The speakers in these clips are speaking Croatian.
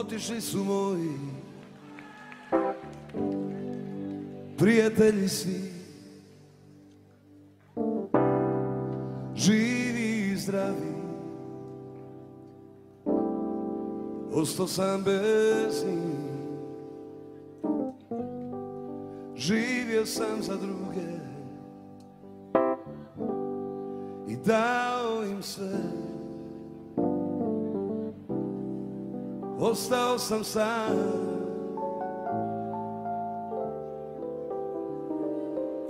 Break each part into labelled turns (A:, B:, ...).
A: Otišli su moji Prijatelji svi. Živi i zdravi. Ostao sam bez njih. Živio sam za druge. I dao im sve Ostao sam sam.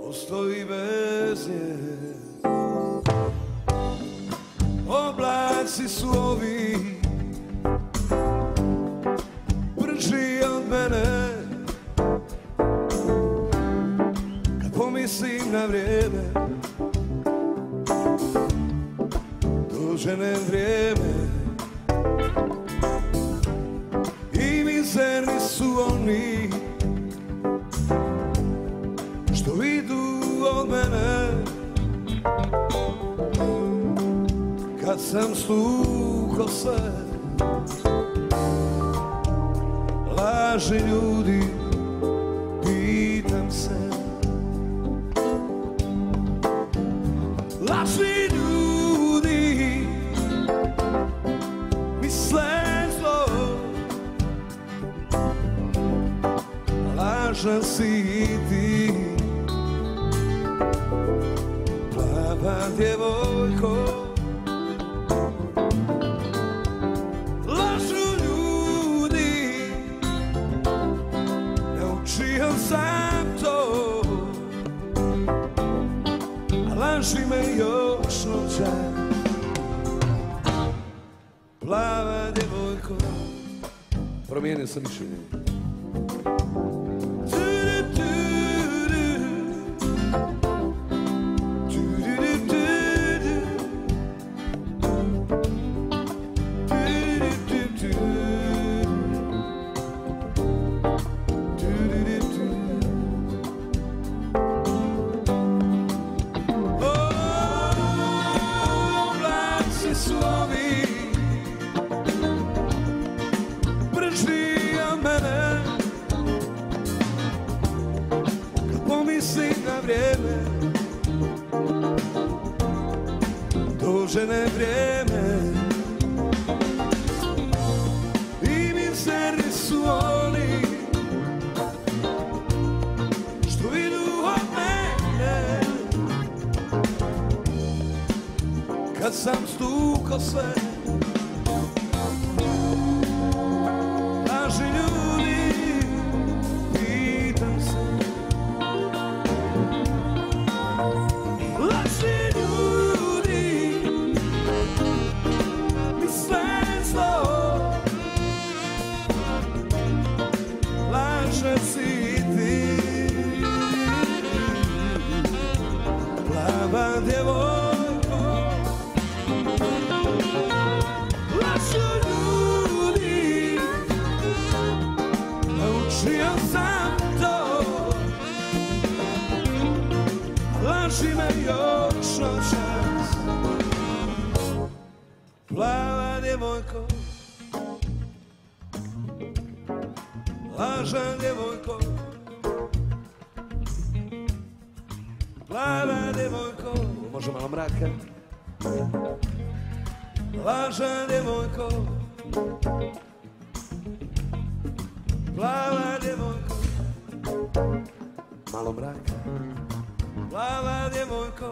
A: Ostao i bez nje. Oblaci su ovi. Brži od mene. Kad pomislim na vrijeme Dožene vrijeme oni Što idu od mene. Kad sam sluko sve Laži ljudi Pitam se Lažan si i ti. Plava djevojko. Lažu ljudi. Naučio sam to. A laži me još noća. Plava djevojko. Promijenio sam mišljenje Oblaci su ovi brži od mene. Kad na vrijeme Dožene vrijeme sam stuko sve. Laži ljudi Pitam se. Laži ljudi Misle zlo. Laže si ti. Plava djevojko Plava djevojko Lažan djevojko Plava djevojko Može malo mraka? Lažan djevojko Plava djevojko Malo mraka? Plava djevojko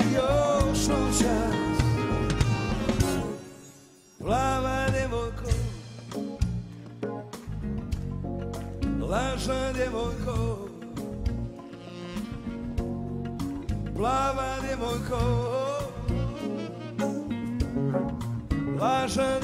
A: noćas Plava djevojko Lažna djevojko Plava Lažna